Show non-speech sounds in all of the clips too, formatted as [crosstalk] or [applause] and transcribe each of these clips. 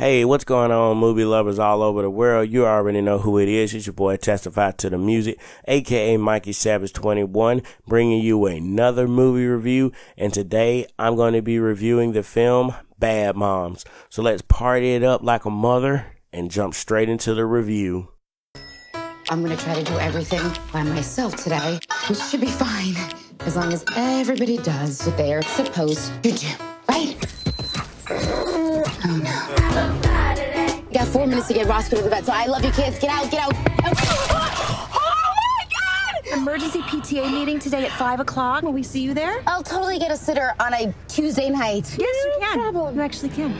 Hey, what's going on, movie lovers all over the world? You already know who it is. It's your boy Testify to the Music, aka Mikey Savage 21, bringing you another movie review. And today I'm going to be reviewing the film Bad Moms. So let's party it up like a mother and jump straight into the review. I'm gonna try to do everything by myself today, which should be fine, as long as everybody does what they are supposed to do, right? Oh no. You got four minutes to get Roscoe to the vet, so I love you kids. Get out, get out. Oh my God! Emergency PTA meeting today at 5 o'clock. Will we see you there? I'll totally get a sitter on a Tuesday night. Yes, you can. Problem. You actually can.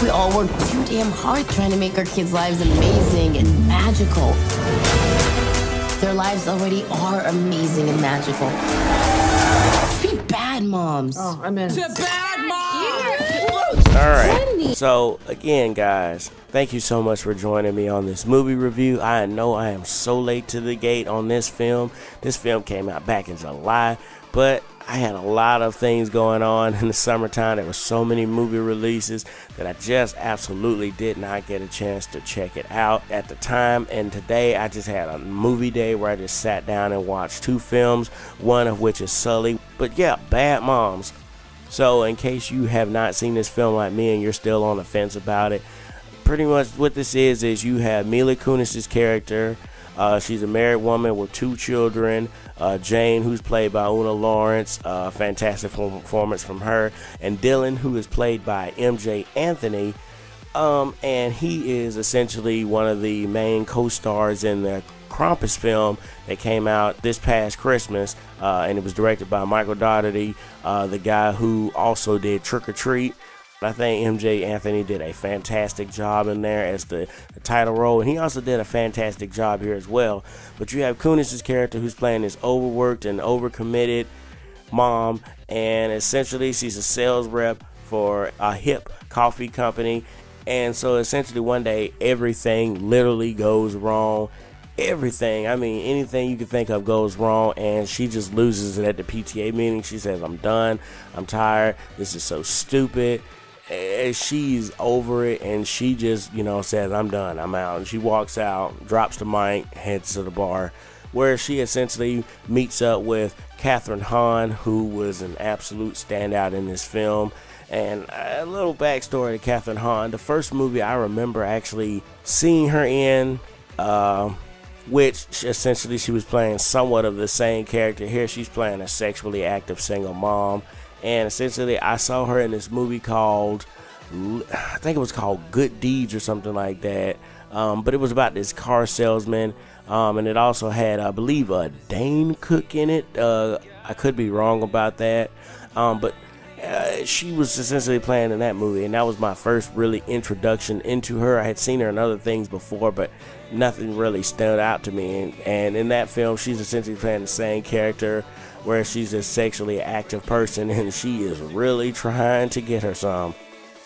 We all work too damn hard trying to make our kids' lives amazing and magical. Their lives already are amazing and magical. Be bad moms. Oh, I'm in. All right. So again, guys, thank you so much for joining me on this movie review. I know I am so late to the gate on this film. This film came out back in July, but I had a lot of things going on [laughs] in the summertime. There were so many movie releases that I just absolutely did not get a chance to check it out at the time. And today I just had a movie day where I just sat down and watched two films, one of which is Sully. But yeah, Bad Moms. So, in case you have not seen this film like me and you're still on the fence about it, pretty much what this is is you have Mila Kunis's character. Uh, she's a married woman with two children. Uh, Jane, who's played by Oona Laurence, uh, fantastic performance from her, and Dylan, who is played by Emjay Anthony. Um, and he is essentially one of the main co-stars in the Krampus film that came out this past Christmas, uh, and it was directed by Michael Dougherty, uh, the guy who also did Trick 'r Treat. I think Emjay Anthony did a fantastic job in there as the, the, title role, and he also did a fantastic job here as well. But you have Kunis's character who's playing this overworked and overcommitted mom, and essentially she's a sales rep for a hip coffee company. And so essentially one day everything literally goes wrong everything. I mean, anything you can think of goes wrong, and she just loses it at the PTA meeting. She says, I'm done. I'm tired. This is so stupid. And she's over it, and she just, you know, says, I'm done. I'm out. And she walks out, drops the mic, heads to the bar, where she essentially meets up with Kathryn Hahn, who was an absolute standout in this film. And a little backstory to Kathryn Hahn. The first movie I remember actually seeing her in. Uh, which essentially she was playing somewhat of the same character. Here she's playing a sexually active single mom, and essentially I saw her in this movie called, I think it was called Good Deeds or something like that. Um, but it was about this car salesman, um, and it also had, I believe, a Dane Cook in it. Uh, I could be wrong about that, um, but uh, she was essentially playing in that movie, and that was my first really introduction into her. I had seen her in other things before, but nothing really stood out to me. And, and in that film, she's essentially playing the same character, where she's a sexually active person, [laughs] and she is really trying to get her some.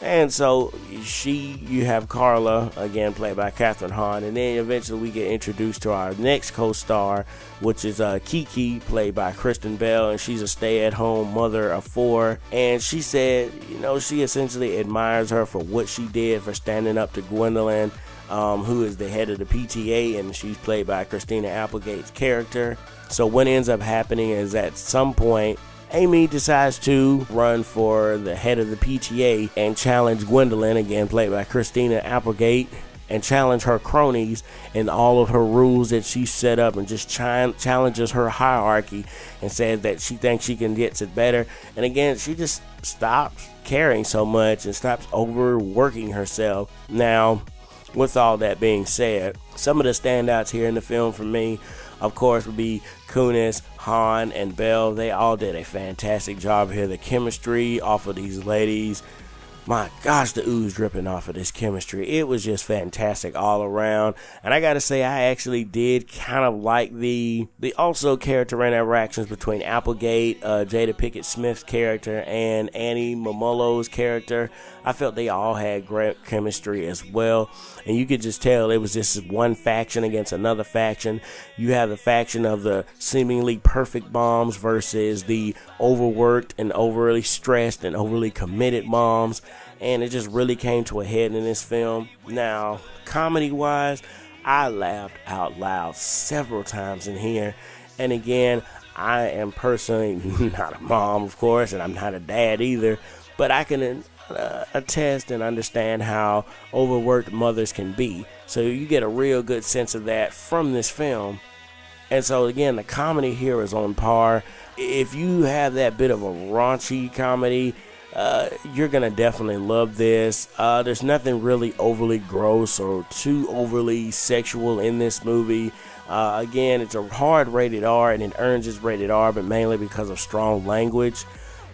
And so she, you have Carla again, played by Kathryn Hahn, and then eventually we get introduced to our next co-star, which is uh, Kiki, played by Kristen Bell, and she's a stay-at-home mother of four. And she said, you know, she essentially admires her for what she did for standing up to Gwendolyn, um, who is the head of the PTA, and she's played by Christina Applegate's character. So what ends up happening is at some point Amy decides to run for the head of the PTA and challenge Gwendolyn, again played by Christina Applegate, and challenge her cronies and all of her rules that she set up and just ch- challenges her hierarchy and says that she thinks she can get it better. And again, she just stops caring so much and stops overworking herself. Now, with all that being said, some of the standouts here in the film for me of course, would be Kunis, Hahn, and Bell. They all did a fantastic job here. The chemistry off of these ladies my gosh, the ooze dripping off of this chemistry. It was just fantastic all around. And I gotta say, I actually did kind of like the the also character interactions between Applegate, uh, Jada Pinkett Smith's character, and Annie Mumolo's character. I felt they all had great chemistry as well. And you could just tell it was just one faction against another faction. You have the faction of the seemingly perfect moms versus the overworked and overly stressed and overly committed moms and it just really came to a head in this film. Now, comedy wise, I laughed out loud several times in here, and again, I am personally [laughs] not a mom, of course, and I'm not a dad either, but I can uh, attest and understand how overworked mothers can be. So you get a real good sense of that from this film. And so again, the comedy here is on par. If you have that bit of a raunchy comedy, uh, you're gonna definitely love this. Uh, there's nothing really overly gross or too overly sexual in this movie. Uh, again, it's a hard rated R and it earns its rated R, but mainly because of strong language.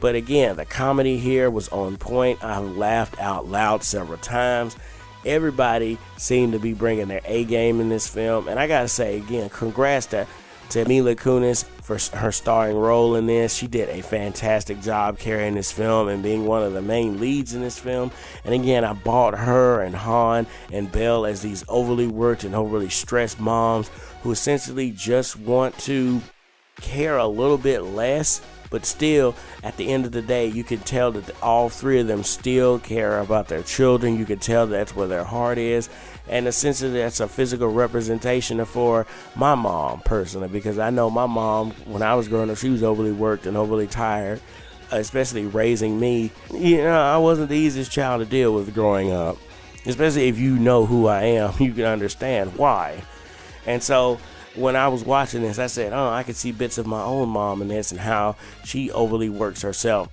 But again, the comedy here was on point. I laughed out loud several times. Everybody seemed to be bringing their A game in this film, and I gotta say again, congrats to to Mila Kunis for her starring role in this. She did a fantastic job carrying this film and being one of the main leads in this film. And again, I bought her and Hahn and Bell as these overly worked and overly stressed moms who essentially just want to care a little bit less but still, at the end of the day, you can tell that all three of them still care about their children. You can tell that's where their heart is. And essentially, that's a physical representation for my mom personally, because I know my mom, when I was growing up, she was overly worked and overly tired especially raising me, you know, I wasn't the easiest child to deal with growing up. Especially if you know who I am, [laughs] you can understand why. And so when I was watching this, I said, oh, I could see bits of my own mom in this and how she overly works herself.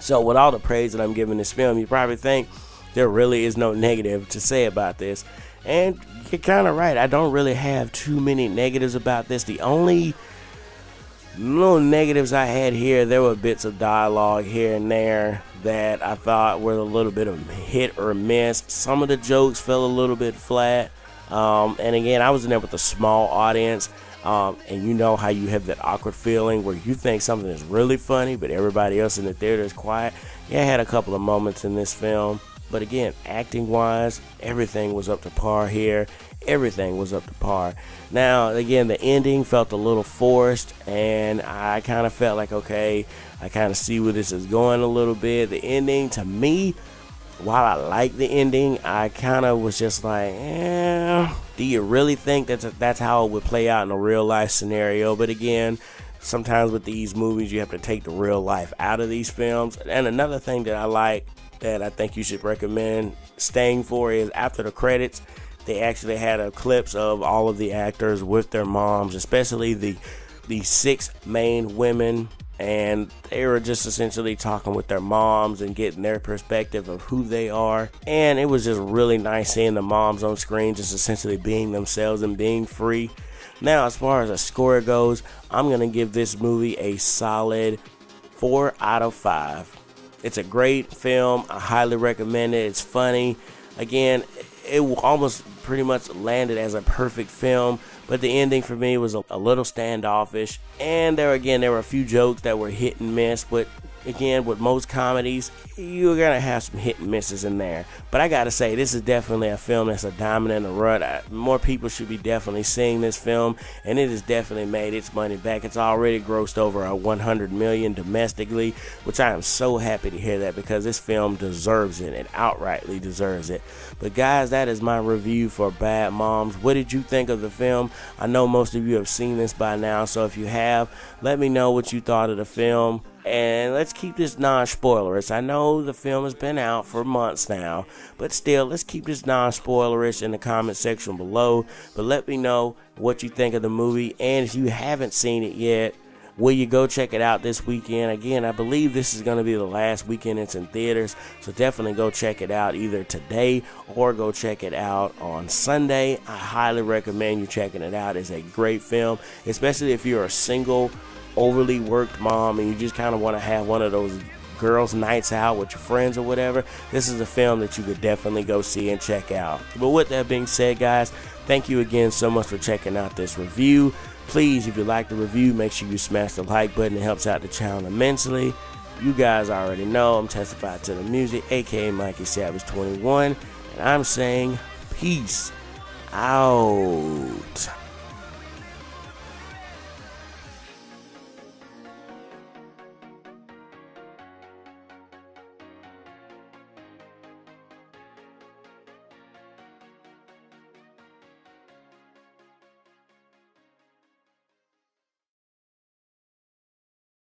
So, with all the praise that I'm giving this film, you probably think there really is no negative to say about this. And you're kind of right. I don't really have too many negatives about this. The only little negatives I had here, there were bits of dialogue here and there that I thought were a little bit of hit or miss. Some of the jokes fell a little bit flat. Um, and again, I was in there with a small audience. Um, and you know how you have that awkward feeling where you think something is really funny, but everybody else in the theater is quiet. Yeah, I had a couple of moments in this film. But again, acting wise, everything was up to par here. Everything was up to par. Now, again, the ending felt a little forced, and I kind of felt like, okay, I kind of see where this is going a little bit. The ending, to me, while I like the ending, I kind of was just like, eh, do you really think that that's how it would play out in a real life scenario? But again, sometimes with these movies, you have to take the real life out of these films. And another thing that I like that I think you should recommend staying for is after the credits, they actually had a clips of all of the actors with their moms, especially the the six main women and they were just essentially talking with their moms and getting their perspective of who they are. And it was just really nice seeing the moms on screen just essentially being themselves and being free. Now, as far as a score goes, I'm going to give this movie a solid 4 out of 5. It's a great film. I highly recommend it. It's funny. Again, it almost pretty much landed as a perfect film but the ending for me was a, a little standoffish. And there again, there were a few jokes that were hit and miss, but again, with most comedies, you're gonna have some hit and misses in there. But I gotta say, this is definitely a film that's a diamond in the. I, more people should be definitely seeing this film, and it has definitely made its money back. It's already grossed over a 100 million domestically, which I am so happy to hear that because this film deserves it. It outrightly deserves it. But guys, that is my review for Bad Moms. What did you think of the film? I know most of you have seen this by now, so if you have, let me know what you thought of the film and let's keep this non-spoilerish. I know the film has been out for months now, but still, let's keep this non-spoilerish in the comment section below. But let me know what you think of the movie, and if you haven't seen it yet, will you go check it out this weekend? Again, I believe this is going to be the last weekend it's in theaters, so definitely go check it out either today or go check it out on Sunday. I highly recommend you checking it out. It's a great film, especially if you're a single overly worked mom and you just kind of want to have one of those girls' nights out with your friends or whatever, this is a film that you could definitely go see and check out. But with that being said, guys, thank you again so much for checking out this review. Please, if you like the review, make sure you smash the like button. It helps out the channel immensely. You guys already know I'm Testify to the Music, aka Mikey Savage 21, and I'm saying peace out.